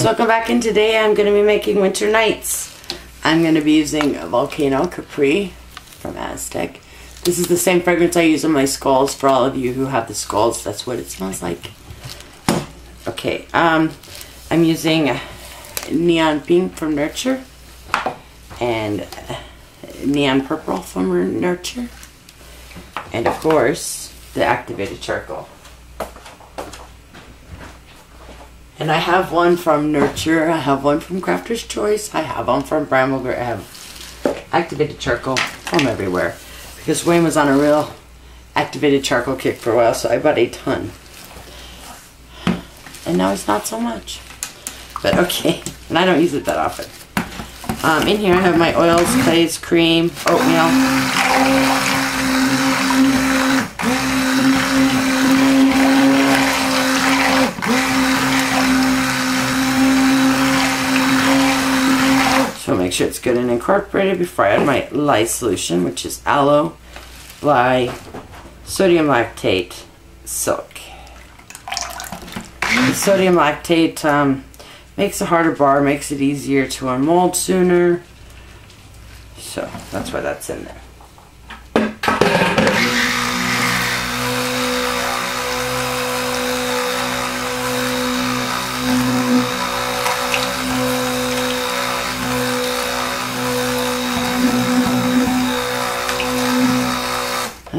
guys, welcome back and today I'm going to be making Winter Nights. I'm going to be using Volcano Capri from Aztec. This is the same fragrance I use on my skulls for all of you who have the skulls. That's what it smells like. Okay, um, I'm using Neon Pink from Nurture and Neon Purple from Nurture and of course the activated charcoal. And I have one from Nurture, I have one from Crafter's Choice, I have one from Brambleberry, I have activated charcoal from everywhere. Because Wayne was on a real activated charcoal kick for a while, so I bought a ton. And now it's not so much. But okay, and I don't use it that often. Um, in here I have my oils, clays, cream, oatmeal. Make sure it's good and incorporated before I add my lye solution, which is aloe, lye, sodium lactate, silk. The sodium lactate um, makes a harder bar, makes it easier to unmold sooner. So that's why that's in there.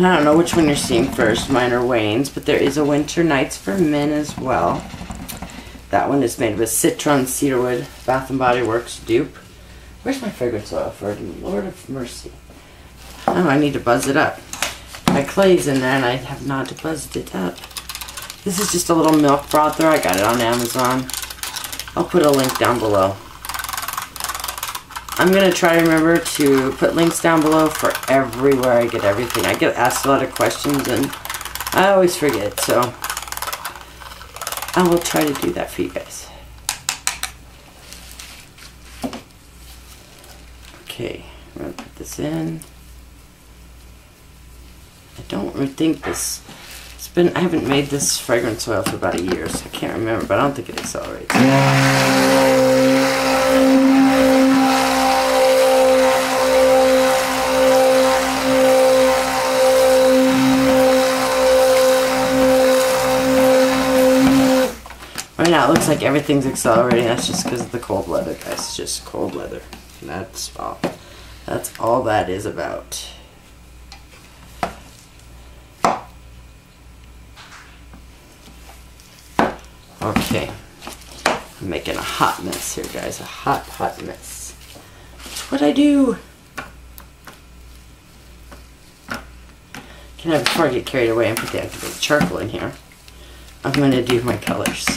And I don't know which one you're seeing first, mine or Wayne's, but there is a Winter Nights for Men as well. That one is made with Citron Cedarwood Bath & Body Works dupe. Where's my fragrance oil for Lord of Mercy? Oh, I need to buzz it up. My clay's in there and I have not buzzed it up. This is just a little milk frother. I got it on Amazon. I'll put a link down below. I'm going to try to remember to put links down below for everywhere I get everything. I get asked a lot of questions and I always forget, so I will try to do that for you guys. Okay, I'm going to put this in. I don't think this, it's been, I haven't made this fragrance oil for about a year, so I can't remember, but I don't think it accelerates. Now it looks like everything's accelerating. That's just because of the cold weather, guys. It's just cold weather. that's all. That's all that is about. Okay. I'm making a hot mess here, guys. A hot, hot mess. What'd I do? Can I, before I get carried away and put the activated charcoal in here, I'm going to do my colors.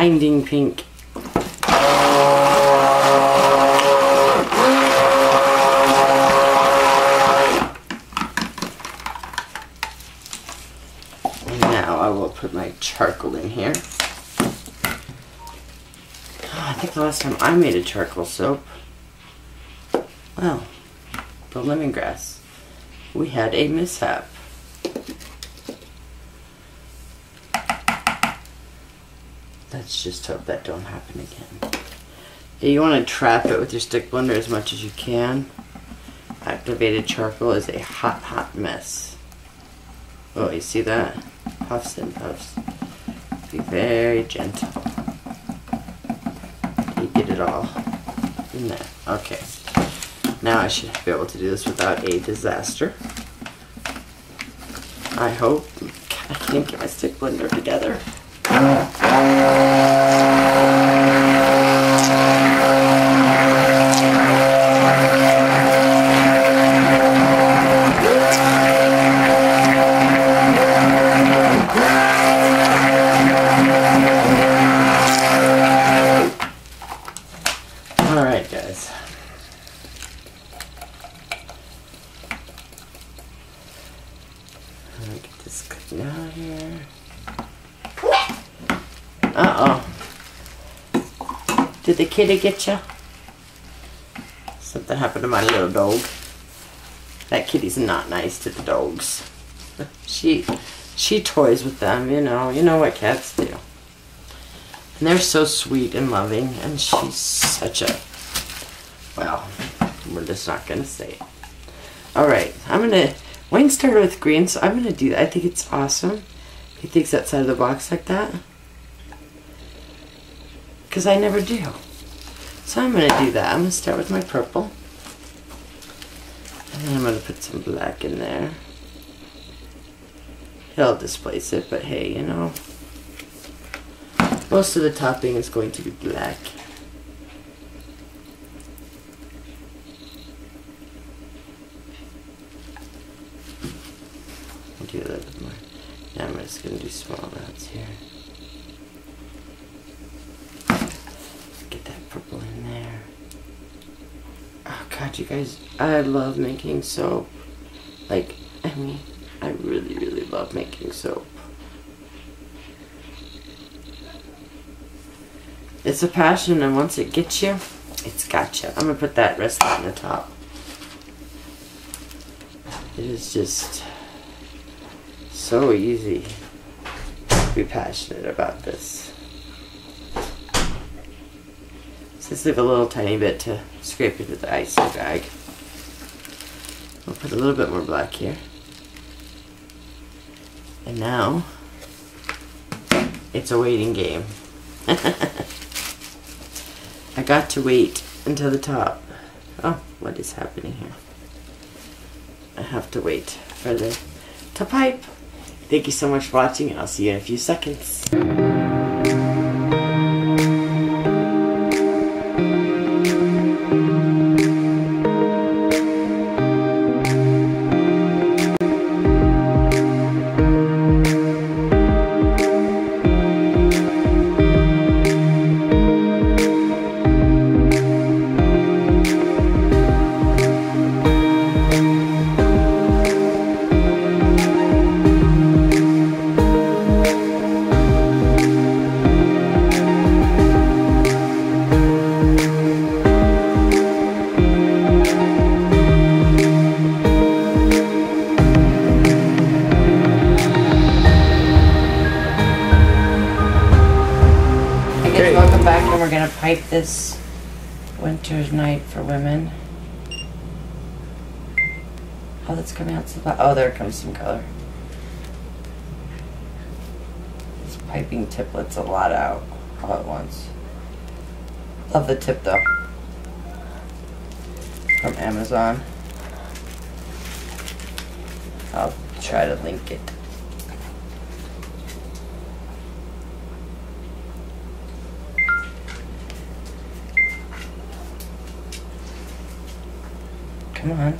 Blinding pink. And now I will put my charcoal in here. I think the last time I made a charcoal soap, well, the lemongrass, we had a mishap. Let's just hope that don't happen again. You want to trap it with your stick blender as much as you can. Activated charcoal is a hot, hot mess. Oh, you see that? Puffs and puffs. Be very gentle. You get it all in there. Okay. Now I should be able to do this without a disaster. I hope. I can't get my stick blender together. Uh, Get this cutting out here. Uh oh. Did the kitty get you? Something happened to my little dog. That kitty's not nice to the dogs. She she toys with them, you know. You know what cats do. And they're so sweet and loving, and she's such a well, we're just not gonna say it. Alright, I'm gonna Wayne started with green, so I'm gonna do that. I think it's awesome. He thinks outside of the box like that. Because I never do. So I'm going to do that. I'm going to start with my purple. And then I'm going to put some black in there. He'll displace it, but hey, you know. Most of the topping is going to be black. I'll do a little bit more. Now I'm just going to do small amounts here. Get that purple in there. Oh god, you guys, I love making soap. Like, I mean, I really, really love making soap. It's a passion, and once it gets you, it's got you. I'm gonna put that rest on the top. It is just so easy to be passionate about this. Just leave a little tiny bit to scrape into the icing bag. We'll put a little bit more black here. And now, it's a waiting game. I got to wait until the top. Oh, what is happening here? I have to wait for the to pipe. Thank you so much for watching, and I'll see you in a few seconds. This winter's night for women. Oh, that's coming out so Oh, there comes some color. This piping tip lets a lot out all at once. Love the tip though. From Amazon. I'll try to link it. Come on.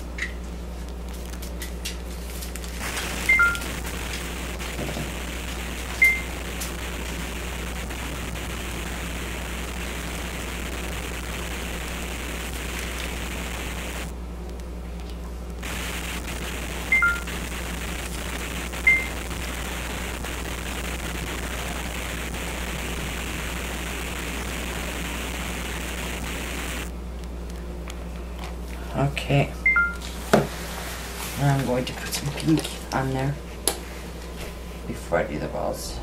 Okay. Now I'm going to put some pink on there before I do the balls.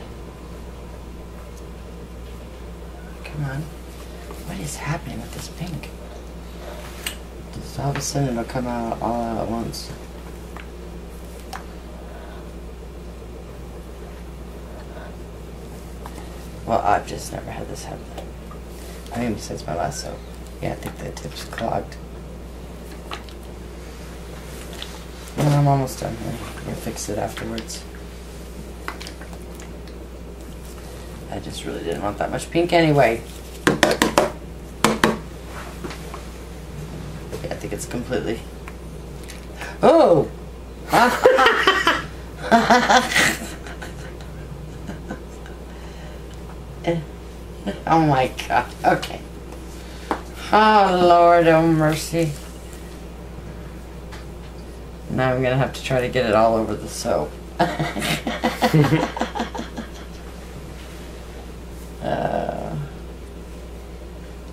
Come on. What is happening with this pink? Just all of a sudden it'll come out all out at once. Well, I've just never had this happen. I mean, since my last soap. Yeah, I think the tip's clogged. Well, I'm almost done here. We'll fix it afterwards. I just really didn't want that much pink anyway. Yeah, I think it's completely. Oh! oh my god. Okay. Oh, Lord, oh mercy. Now I'm gonna have to try to get it all over the soap. uh,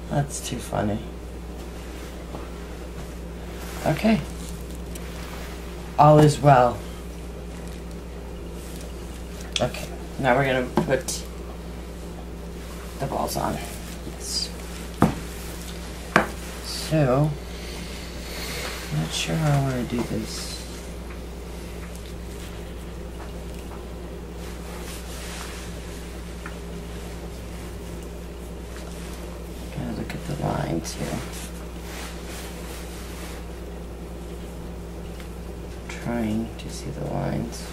That's too funny. Okay. All is well. Okay, now we're gonna put the balls on. Yes. So, I'm not sure how I want to do this. Gotta look at the lines here. Trying to see the lines.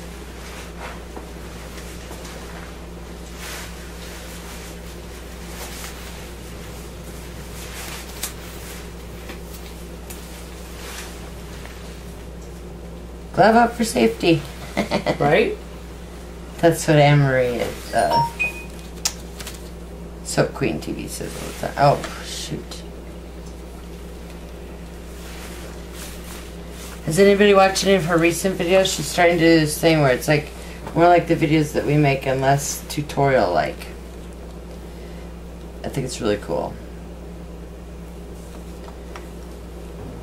Glove up for safety. Right? That's what Marie is. Uh, Soap Queen TV says all the time. Oh, shoot. Has anybody watched any of her recent videos? She's starting to do this thing where it's like more like the videos that we make and less tutorial like. I think it's really cool.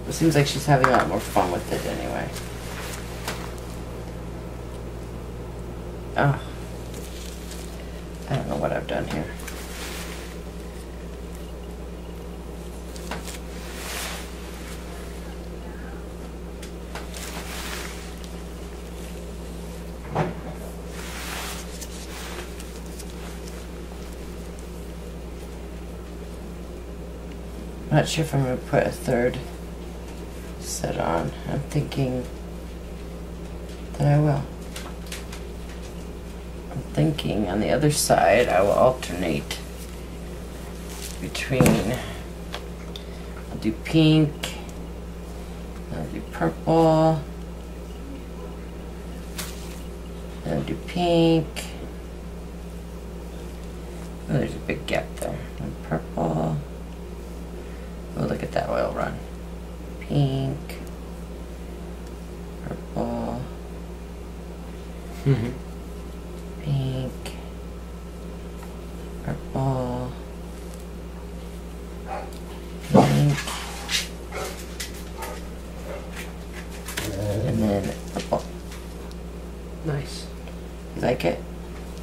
It seems like she's having a lot more fun with it anyway. Oh. I don't know what I've done here. Not sure if I'm going to put a third set on. I'm thinking that I will. I'm thinking on the other side I will alternate between I'll do pink, I'll do purple, I'll do pink. Oh, there's a big gap there. And purple. Oh, look at that oil run. Pink, purple, Mm-hmm. pink, purple, pink, and then purple. Nice. You like it?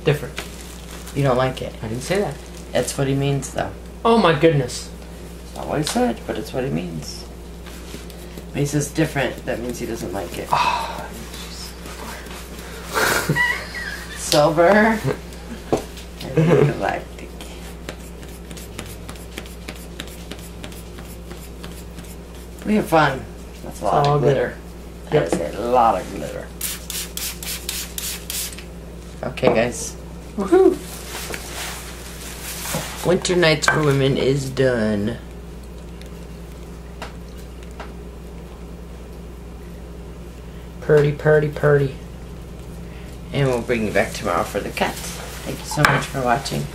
Different. You don't like it? I didn't say that. That's what he means, though. Oh my goodness. It's not what he said, but it's what he means. When he says different, that means he doesn't like it. Oh, Silver and galactic. We have fun. That's a lot all of glitter. Yep. That is a lot of glitter. Okay, guys. Woohoo! Winter Nights for Women is done. Purdy, purdy, purdy. And we'll bring you back tomorrow for the cut. Thank you so much for watching.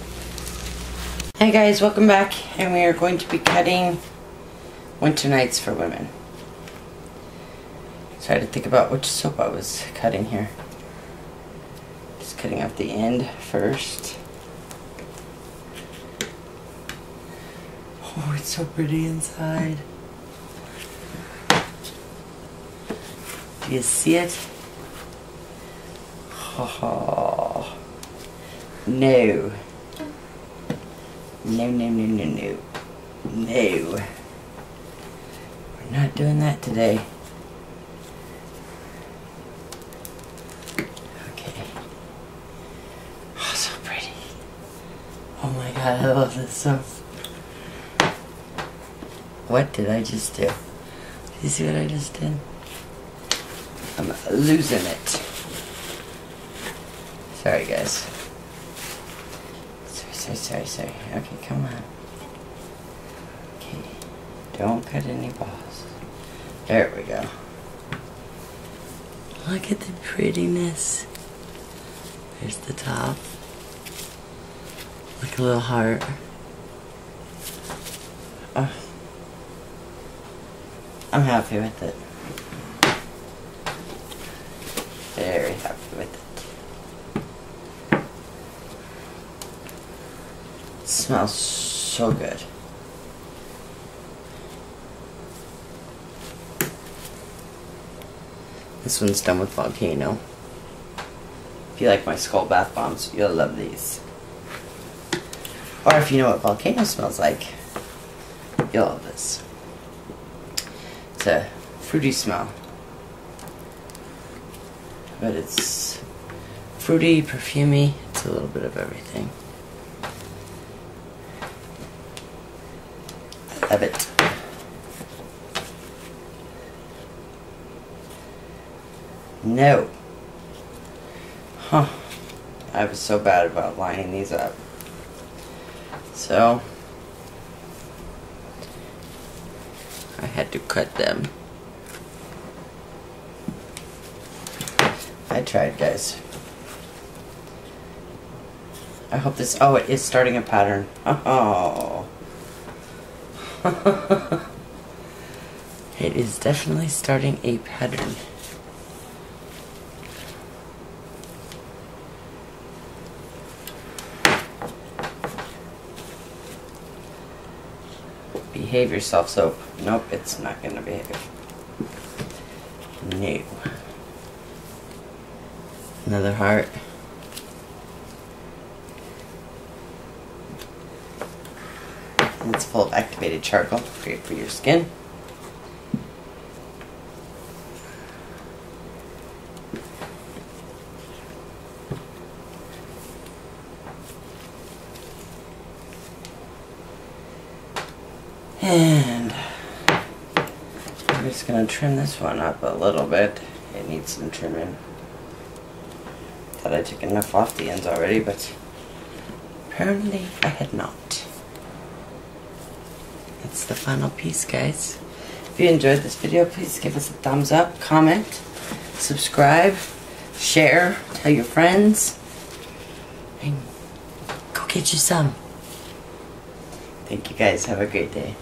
Hey guys, welcome back. And we are going to be cutting Winter Nights for Women. Had to think about which soap I was cutting here. Just cutting off the end first. Oh, it's so pretty inside. Do you see it? No. No, no, no, no, no. No. We're not doing that today. Okay. Oh, so pretty. Oh my god, I love this stuff. What did I just do? you see what I just did? I'm losing it. Sorry, guys. Sorry, sorry, sorry, sorry. Okay, come on. Okay. Don't cut any balls. There we go. Look at the prettiness. There's the top. Like a little heart. Oh. I'm happy with it. smells so good. This one's done with volcano. If you like my skull bath bombs, you'll love these. Or if you know what volcano smells like, you'll love this. It's a fruity smell. But it's fruity, perfumy, it's a little bit of everything. Love it. No. Huh. I was so bad about lining these up. So, I had to cut them. I tried, guys. I hope this. Oh, it is starting a pattern. Oh. it is definitely starting a pattern. Behave yourself, soap. Nope, it's not gonna behave. No. Another heart. And it's full of activated charcoal, great for your skin. And I'm just gonna trim this one up a little bit. It needs some trimming. Thought I took enough off the ends already, but apparently I had not. That's the final piece, guys. If you enjoyed this video, please give us a thumbs up, comment, subscribe, share, tell your friends, and go get you some. Thank you guys. Have a great day.